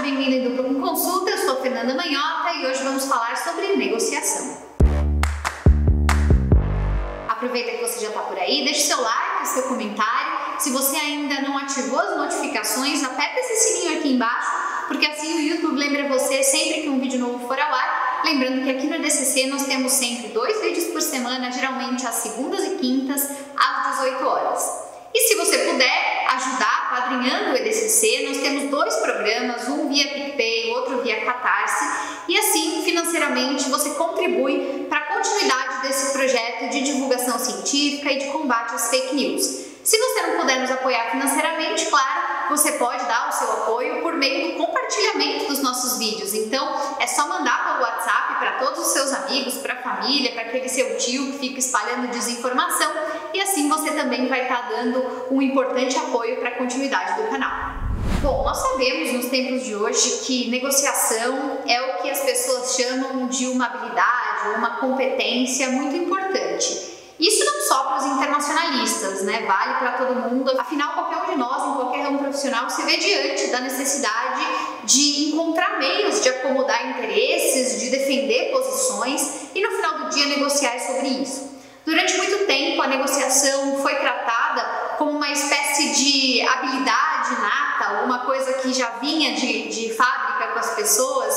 bem-vindo ao com Consulta. Eu sou Fernanda Manhota e hoje vamos falar sobre negociação. Aproveita que você já está por aí, deixe seu like, seu comentário. Se você ainda não ativou as notificações, aperta esse sininho aqui embaixo, porque assim o YouTube lembra você sempre que um vídeo novo for ao ar. Lembrando que aqui no DCC nós temos sempre dois vídeos por semana, geralmente às segundas e quintas, às 18 horas. E se você puder ajudar padrinhando o EDCC, nós temos dois programas, um via PicPay, outro via Catarse, e assim, financeiramente, você contribui para a continuidade desse projeto de divulgação científica e de combate às fake news. Se você não puder nos apoiar financeiramente, claro, você pode dar o seu apoio por meio do compartilhamento dos nossos vídeos. Então, só mandar pelo WhatsApp para todos os seus amigos, para a família, para aquele seu tio que fica espalhando desinformação e assim você também vai estar tá dando um importante apoio para a continuidade do canal. Bom, nós sabemos nos tempos de hoje que negociação é o que as pessoas chamam de uma habilidade, uma competência muito importante. Isso não só para os internacionalistas, né? Vale para todo mundo. Afinal, qualquer um de nós, em qualquer ramo profissional, se vê diante da necessidade de encontrar meios de acomodar interesses, de defender posições e no final do dia negociar sobre isso. Durante muito tempo, a negociação foi tratada como uma espécie de habilidade nata, uma coisa que já vinha de, de fábrica com as pessoas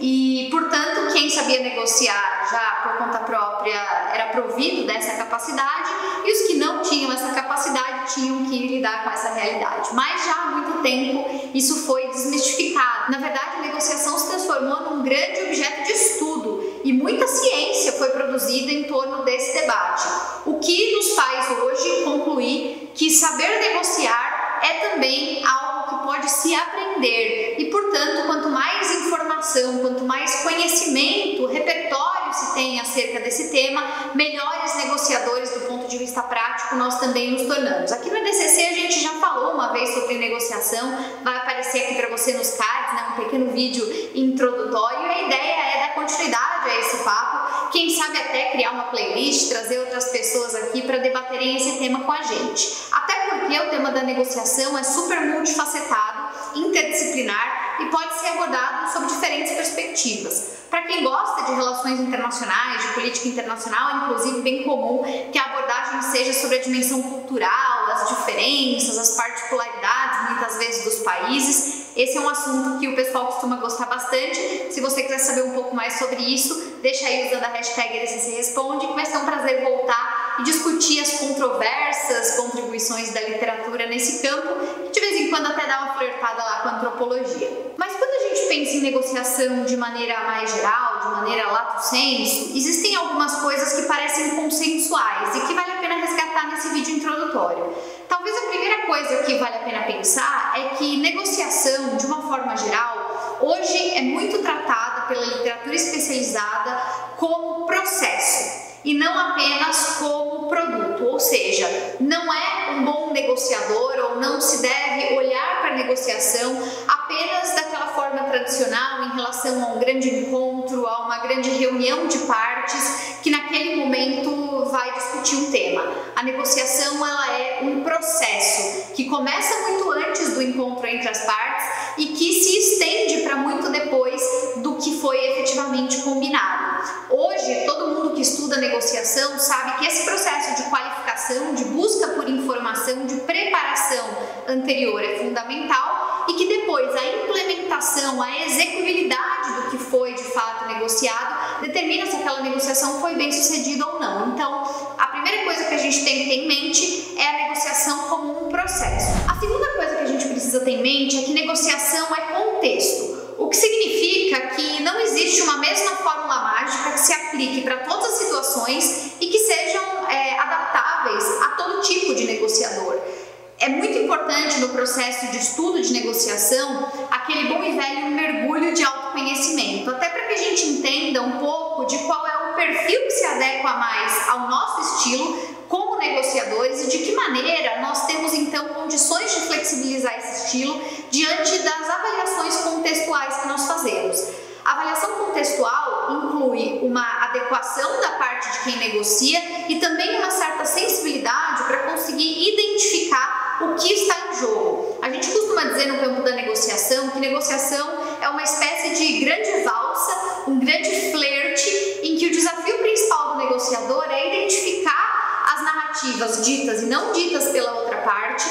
e, portanto, quem sabia negociar já por conta própria era provido dessa capacidade e os que não tinham essa capacidade tinham que lidar com essa realidade. Mas já há muito tempo isso foi desmistificado. Na verdade, a negociação se transformou num grande objeto de estudo e muita ciência foi produzida em torno desse debate, o que nos faz hoje concluir que saber negociar é também algo que pode se aprender e, portanto, quanto mais informação, quanto mais conhecimento, repertório se tem acerca desse tema, melhores negociadores do ponto de vista prático nós também nos tornamos. Aqui no DCC a gente já falou uma vez sobre negociação, vai aparecer aqui para você nos cards, né, um pequeno vídeo introdutório. A ideia continuidade a esse papo, quem sabe até criar uma playlist, trazer outras pessoas aqui para debaterem esse tema com a gente. Até porque o tema da negociação é super multifacetado, interdisciplinar e pode ser abordado sob diferentes perspectivas. Para quem gosta de relações internacionais, de política internacional, é inclusive bem comum que a abordagem seja sobre a dimensão cultural, as diferenças, as particularidades, muitas vezes, dos países. Esse é um assunto que o pessoal costuma gostar bastante. Se você quiser saber um pouco mais sobre isso, deixa aí usando a hashtag LCC Responde, que vai ser um prazer voltar e discutir as controversas contribuições da literatura nesse campo, e de vez em quando até dar uma flertada lá com a antropologia. Mas quando a gente pensa em negociação de maneira mais geral, de maneira lato sensu, existem algumas coisas que parecem consensuais e que vale a pena resgatar nesse vídeo introdutório. Talvez a primeira coisa que vale a pensar é que negociação, de uma forma geral, hoje é muito tratada pela literatura especializada como processo e não apenas como produto, ou seja, não é um bom negociador ou não se deve olhar para a negociação apenas daquela forma tradicional em relação a um grande encontro, a uma grande reunião de partes que naquele momento vai discutir um tema. A negociação ela é um processo que começa muito antes do encontro entre as partes e que se estende para muito depois do que foi efetivamente combinado. Hoje, todo mundo que estuda negociação sabe que esse processo de qualificação, de busca por informação, de preparação anterior é fundamental e que depois a implementação, a execuibilidade do que foi de fato negociado determina se aquela negociação foi bem sucedida ou não. Então, a primeira coisa que a gente tem que ter em mente é a negociação como um processo. A segunda coisa que a gente precisa ter em mente é que negociação é contexto. O que significa que não existe uma mesma fórmula mágica se aplique para todas as situações e que sejam é, adaptáveis a todo tipo de negociador. É muito importante no processo de estudo de negociação aquele bom e velho mergulho de autoconhecimento, até para que a gente entenda um pouco de qual é o perfil que se adequa mais ao nosso estilo como negociadores e de que maneira nós temos então condições de flexibilizar esse estilo diante das avaliações contextuais que nós fazemos. A avaliação contextual inclui uma adequação da parte de quem e também uma certa sensibilidade para conseguir identificar o que está em jogo. A gente costuma dizer no campo da negociação que negociação é uma espécie de grande valsa, um grande flerte, em que o desafio principal do negociador é identificar as narrativas ditas e não ditas pela outra parte,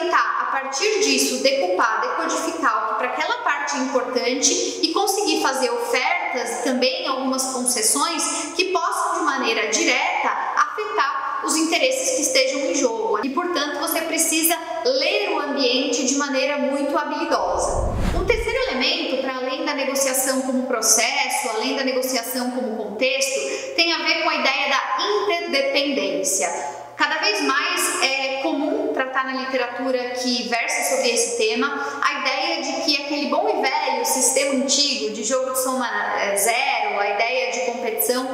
tentar, a partir disso, decupar, decodificar o que para aquela parte é importante e conseguir fazer ofertas também algumas concessões que possam, de maneira direta, afetar os interesses que estejam em jogo. E, portanto, você precisa ler o ambiente de maneira muito habilidosa. Um terceiro elemento, para além da negociação como processo, além da negociação como contexto, tem a ver com a ideia da interdependência. Cada vez mais é comum tratar na literatura que versa sobre esse tema a ideia de que aquele bom e velho sistema antigo de jogo de soma é, zero, a ideia de competição,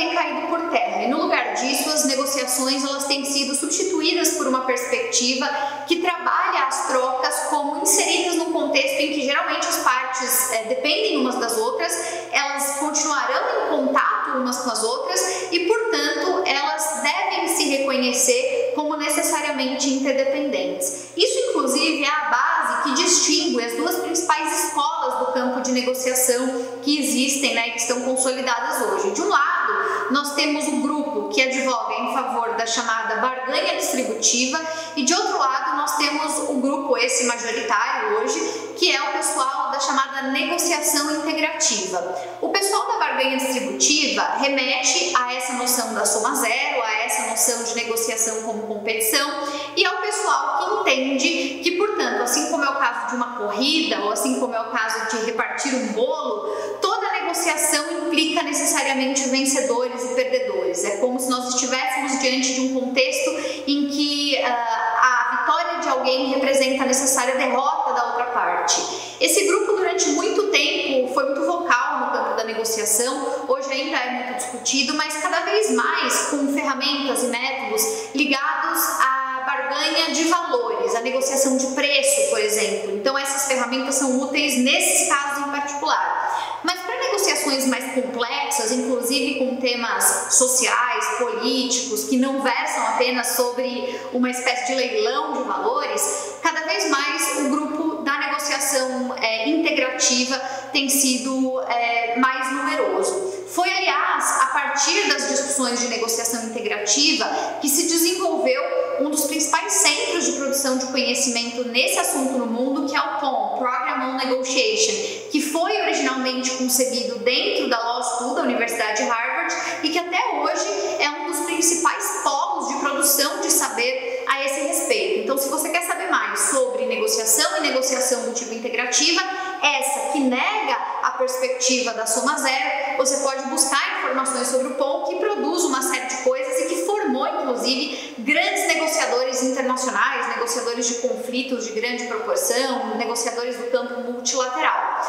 tem caído por terra. E no lugar disso, as negociações elas têm sido substituídas por uma perspectiva que trabalha as trocas como inseridas num contexto em que geralmente as partes é, dependem umas das outras, elas continuarão em contato umas com as outras e, portanto, elas devem se reconhecer como necessariamente interdependentes. Isso, inclusive, é a base que distingue as duas principais escolas do campo de negociação que existem né, e que estão consolidadas hoje. De um lado, um grupo que advoga em favor da chamada barganha distributiva e de outro lado nós temos o grupo esse majoritário hoje que é o pessoal da chamada negociação integrativa. O pessoal da barganha distributiva remete a essa noção da soma zero, a essa noção de negociação como competição e ao pessoal que entende que, portanto, assim como é o caso de uma corrida ou assim como é o caso de repartir um bolo, toda negociação implica necessariamente vencedores e perdedores. É como se nós estivéssemos diante de um contexto em que uh, a vitória de alguém representa a necessária derrota da outra parte. Esse grupo, durante muito tempo, foi muito vocal no campo da negociação, hoje ainda é muito discutido, mas cada vez mais com ferramentas e métodos ligados à barganha de valores, a negociação de preço, por exemplo. Então, essas ferramentas são úteis nesses casos em particular. Mas para negociações mais complexas, inclusive sociais, políticos, que não versam apenas sobre uma espécie de leilão de valores, cada vez mais o grupo da negociação é, integrativa tem sido é, mais numeroso. Foi, aliás, a partir das discussões de negociação integrativa que se desenvolveu um dos principais centros de produção de conhecimento nesse assunto no mundo, que é o POM, Program on Negotiation, que foi originalmente concebido dentro da Law School da Universidade de Harvard e que até hoje é um dos principais polos de produção de saber a esse respeito. Então, se você quer saber mais sobre negociação e negociação do tipo integrativa, essa que nega a perspectiva da soma zero, você pode buscar informações sobre o POM, que produz uma série de coisas e que formou, inclusive, grandes negociadores internacionais, negociadores de conflitos de grande proporção, negociadores do campo multilateral.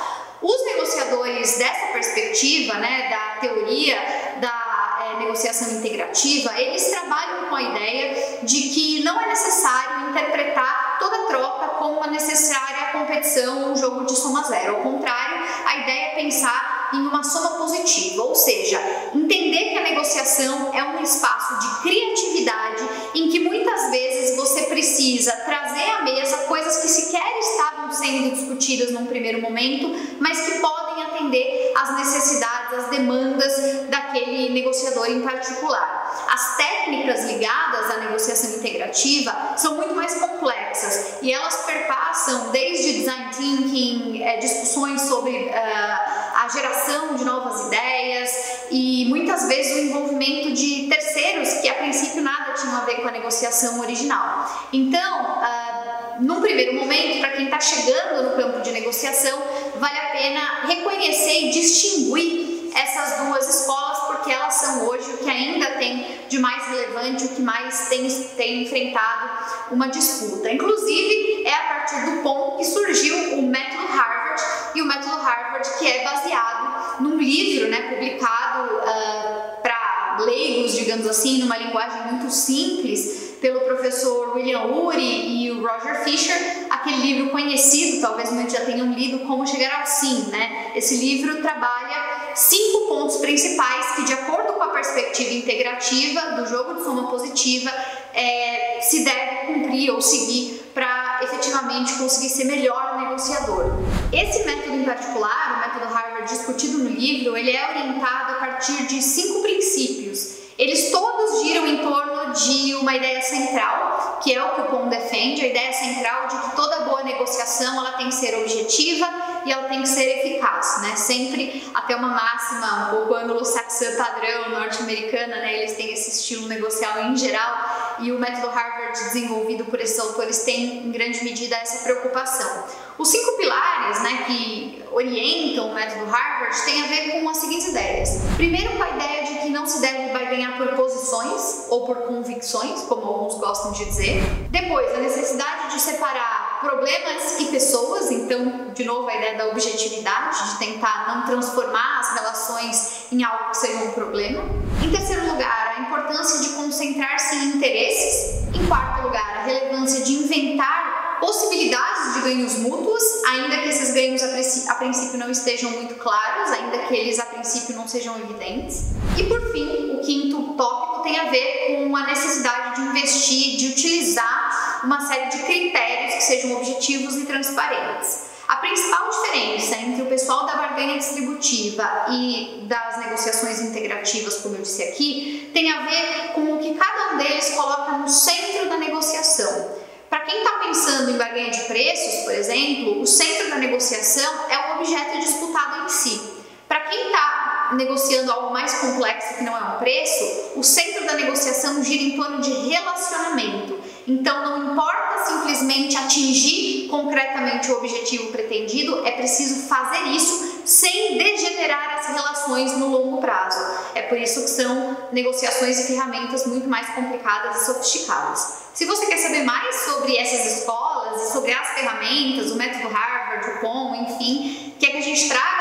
Os negociadores dessa perspectiva, né, da teoria da é, negociação integrativa, eles trabalham com a ideia de que não é necessário interpretar toda troca como uma necessária competição, um jogo de soma zero. Ao contrário, a ideia é pensar em uma soma positiva, ou seja, entender que a negociação é um espaço de criatividade em que muitas vezes você precisa trazer à mesa coisas que sequer estavam sendo discutidas num primeiro momento, mas que podem atender às necessidades, às demandas daquele negociador em particular. As técnicas ligadas à negociação integrativa são muito mais complexas e elas perpassam desde design thinking, é, discussões sobre uh, geração de novas ideias e muitas vezes o envolvimento de terceiros que a princípio nada tinham a ver com a negociação original. Então, uh, num primeiro momento, para quem está chegando no campo de negociação, vale a pena reconhecer e distinguir essas duas escolas, porque elas são hoje o que ainda tem de mais relevante, o que mais tem, tem enfrentado uma disputa. Inclusive, é a partir do ponto que surgiu o método Harvard, e o método Harvard que é baseado num livro né, publicado uh, para leigos, digamos assim, numa linguagem muito simples, pelo professor William Ury e o Roger Fisher, aquele livro conhecido, talvez muitos já tenham lido, Como Chegar ao Sim, né? Esse livro trabalha cinco pontos principais que, de acordo com a perspectiva integrativa do jogo de soma positiva, é, se deve cumprir ou seguir para efetivamente conseguir ser melhor negociador. Esse método em particular, o método Harvard discutido no livro, ele é orientado a partir de cinco princípios. Eles todos giram em torno de uma ideia central, que é o que o Pom defende, a ideia central de que toda boa negociação ela tem que ser objetiva e ela tem que ser eficaz, né? Sempre até uma máxima um pouco anglo-saxã padrão norte-americana, né? Eles têm esse estilo negocial em geral e o método Harvard desenvolvido por esses autores tem em grande medida essa preocupação. Os cinco pilares, né, que orientam o método Harvard têm a ver com as seguintes ideias. Primeiro, com a ideia de que não se deve ganhar por posições ou por convicções, como alguns gostam de dizer. Depois, a necessidade de separar problemas e pessoas, então, de novo, a ideia da objetividade, de tentar não transformar as relações em algo que seja um problema. Em terceiro lugar, a importância de concentrar-se em interesses. Em quarto lugar, a relevância de inventar possibilidades de ganhos mútuos, ainda que esses ganhos a, princípio não estejam muito claros, ainda que eles a princípio não sejam evidentes. E por fim, o quinto tópico tem a ver com a necessidade de investir, de utilizar uma série de critérios que sejam objetivos e transparentes. A principal diferença entre o pessoal da barganha distributiva e das negociações integrativas, como eu disse aqui, tem a ver com o que cada um deles coloca no centro da negociação. Para quem está pensando em barganha de preços, por exemplo, o centro da negociação é o objeto disputado em si. Para quem está negociando algo mais complexo que não é um preço, o centro da negociação gira em torno de relacionamento. Então não importa simplesmente atingir concretamente o objetivo pretendido, é preciso fazer isso sem degenerar as relações no longo prazo. É por isso que são negociações e ferramentas muito mais complicadas e sofisticadas. Se você quer saber mais sobre essas escolas e sobre as ferramentas, o método Harvard, o POM, enfim, quer que a gente traga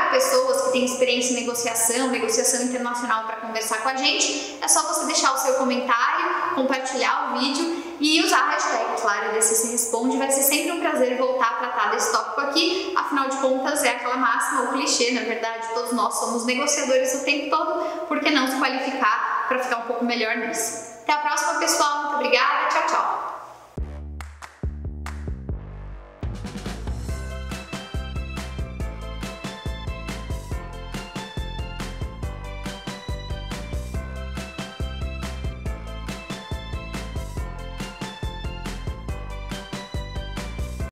que têm experiência em negociação, negociação internacional para conversar com a gente, é só você deixar o seu comentário, compartilhar o vídeo e usar a hashtag Claro DC se responde. Vai ser sempre um prazer voltar a tratar desse tópico aqui, afinal de contas é aquela máxima, o clichê, na verdade, todos nós somos negociadores o tempo todo, por que não se qualificar para ficar um pouco melhor nisso? Até a próxima, pessoal. Muito obrigada. Tchau, tchau.